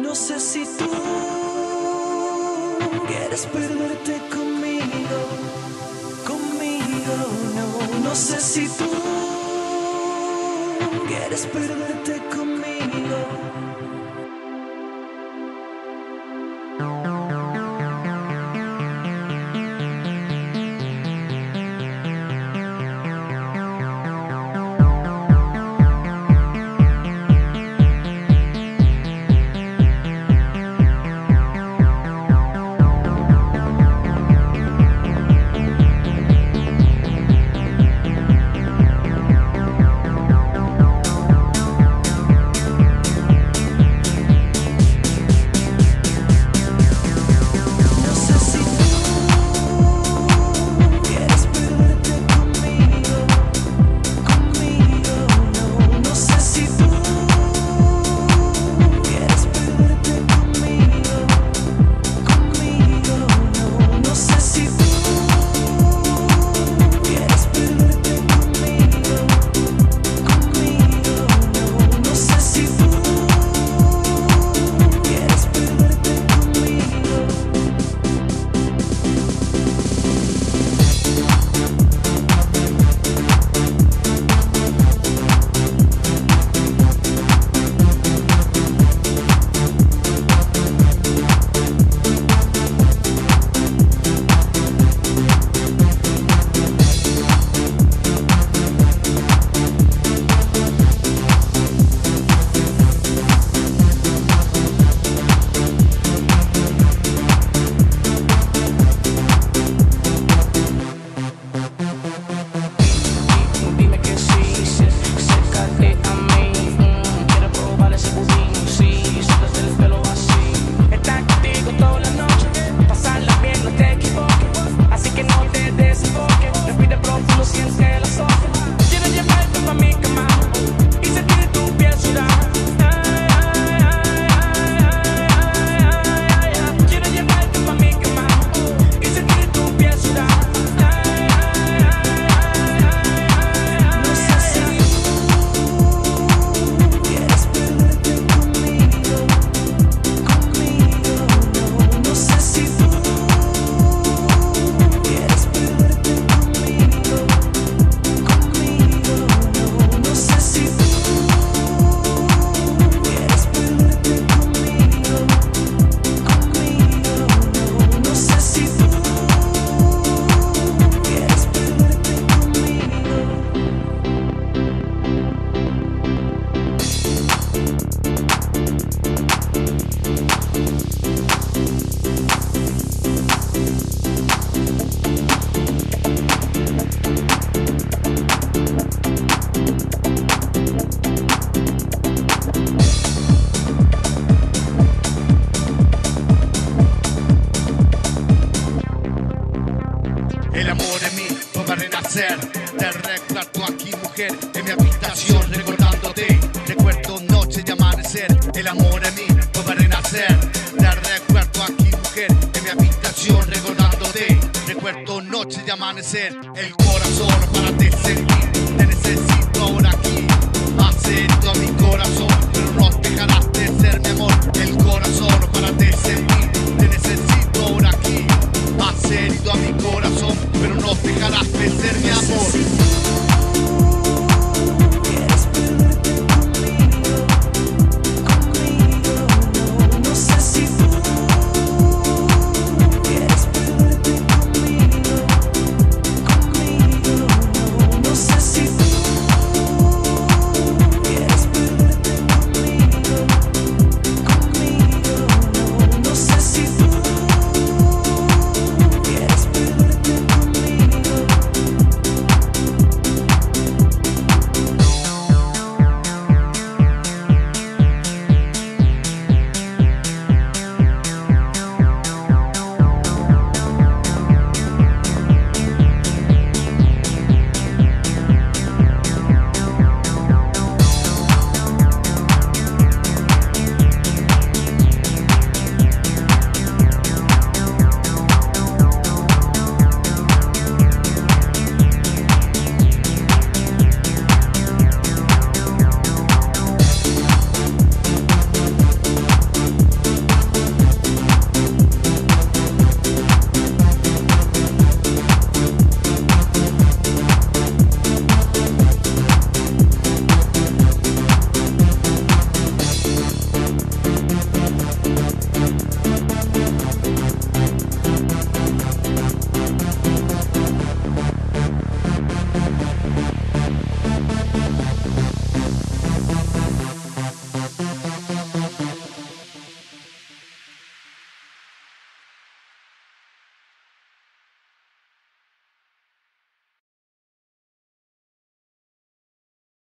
No sé si tú quieres perderte conmigo, conmigo, no. No sé si tú quieres perderte conmigo. noche de amanecer, el corazón para te sentir. Te necesito ahora aquí, acepto a mi corazón, pero no dejarás de ser mi amor. El corazón para te sentir.